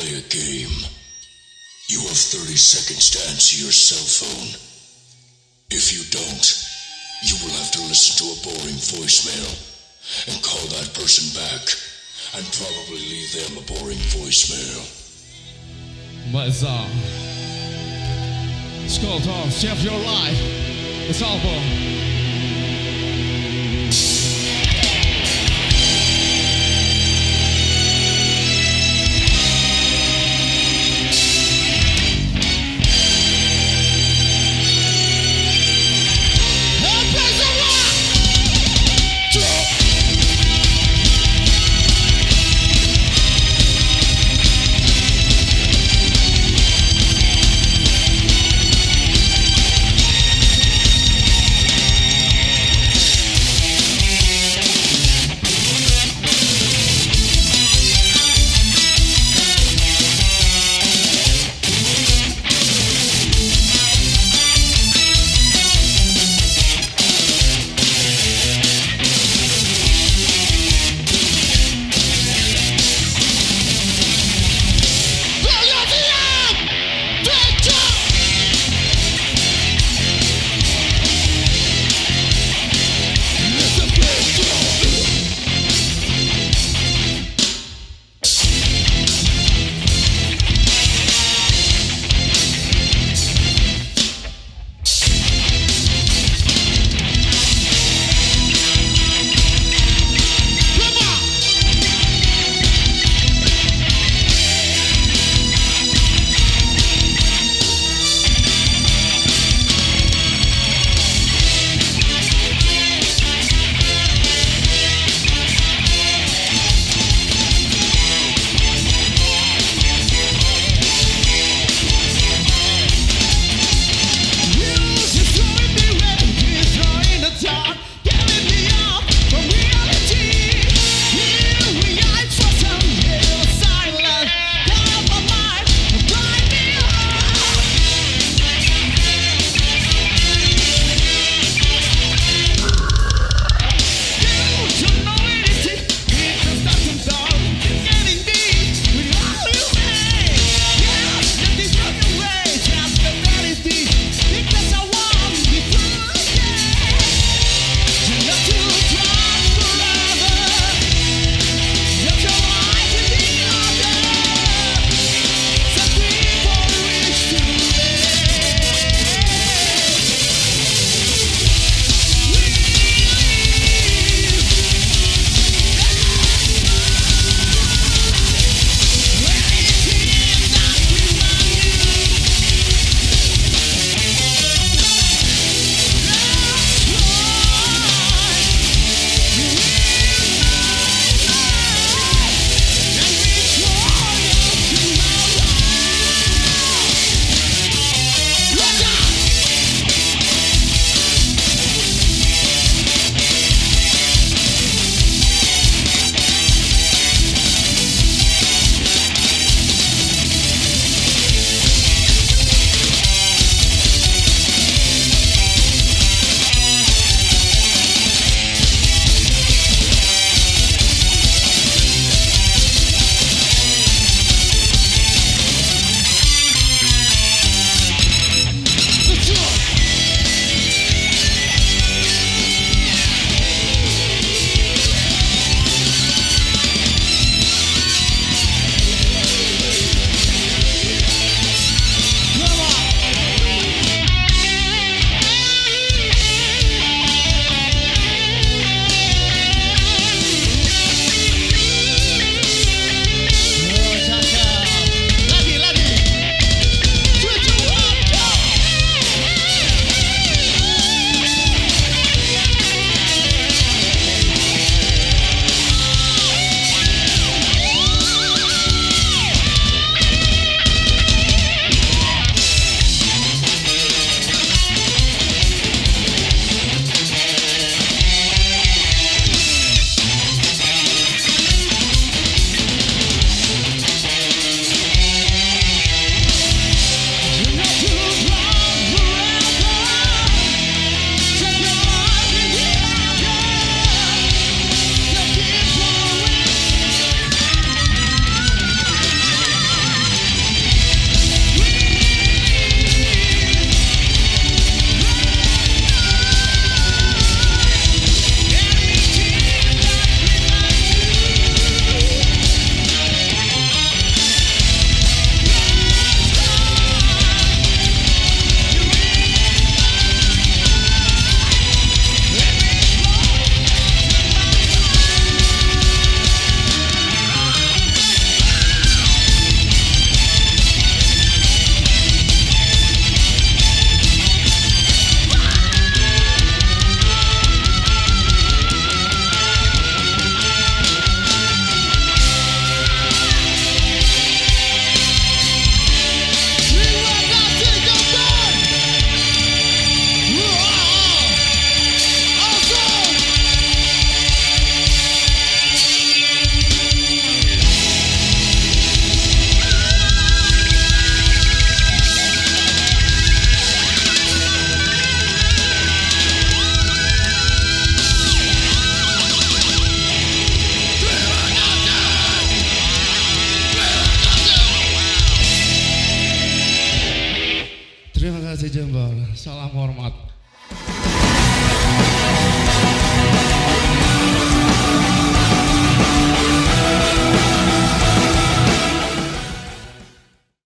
play a game. You have 30 seconds to answer your cell phone. If you don't, you will have to listen to a boring voicemail and call that person back and probably leave them a boring voicemail. Mas uh Skull Talks, Jeff Your Life. It's all for jempol, salam hormat.